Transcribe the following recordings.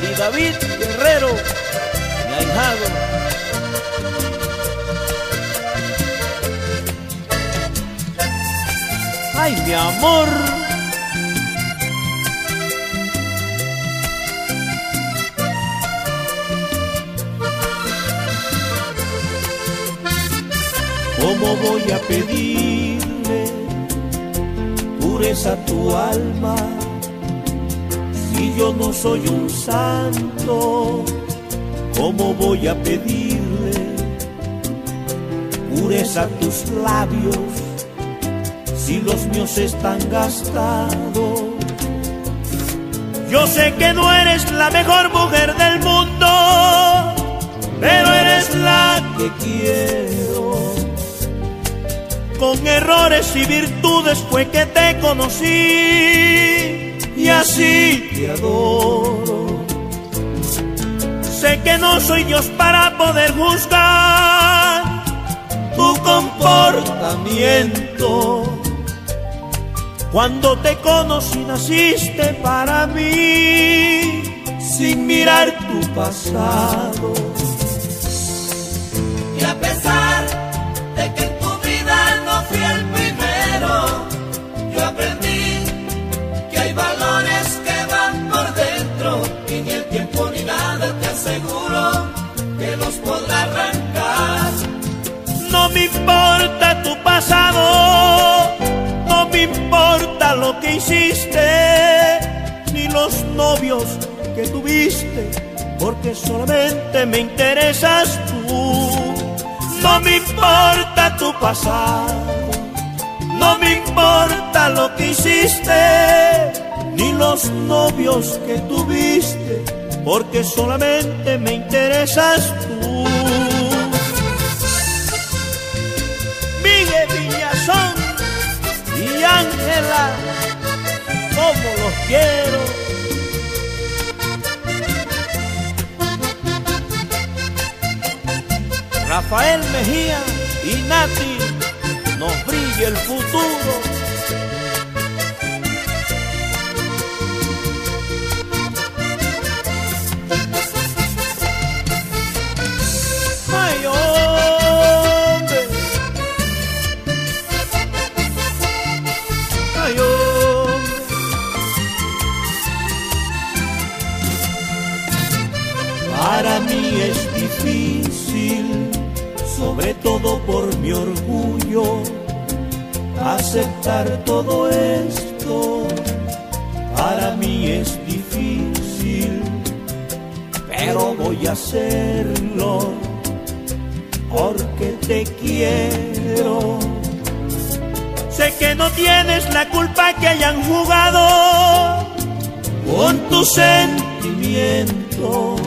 Ali David Guerrero, mi ahijado. Ay, mi amor. ¿Cómo voy a pedirle pureza a tu alma si yo no soy un santo? ¿Cómo voy a pedirle pureza a tus labios si los míos están gastados? Yo sé que no eres la mejor mujer del mundo, pero eres la que quiero con errores y virtudes fue que te conocí y así te adoro. Sé que no soy Dios para poder juzgar tu comportamiento. Cuando te conocí naciste para mí sin mirar tu pasado. Me importa tu pasado, no me importa lo que hiciste, ni los novios que tuviste, porque solamente me interesas tú. No me importa tu pasado no me importa lo que hiciste, ni los novios que tuviste, porque solamente me interesas tú. Quiero. Rafael Mejía y Nati nos brille el futuro. Para mí es difícil sobre todo por mi orgullo, aceptar todo esto para mí es difícil, pero voy a hacerlo porque te quiero. Sé que no tienes la culpa que hayan jugado con tus sentimientos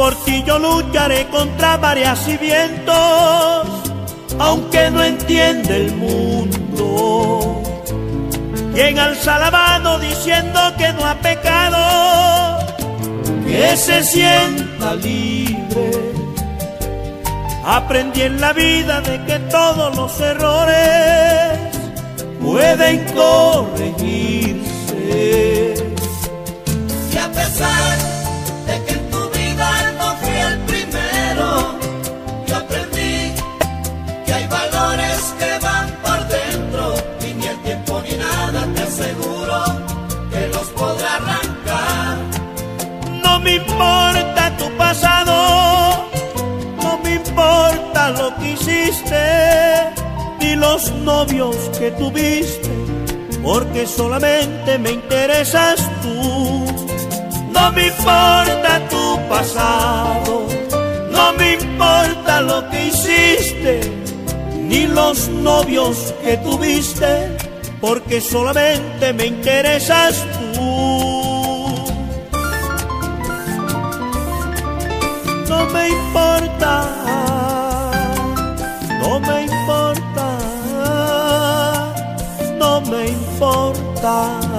por ti yo lucharé contra varias y vientos, aunque no entiende el mundo. Quien alza la mano diciendo que no ha pecado, que se sienta libre. Aprendí en la vida de que todos los errores pueden corregirse. Y a pesar de que me importa tu pasado, no me importa lo que hiciste, ni los novios que tuviste, porque solamente me interesas tú. No me importa tu pasado, no me importa lo que hiciste, ni los novios que tuviste, porque solamente me interesas Não me importa, não me importa, não me importa.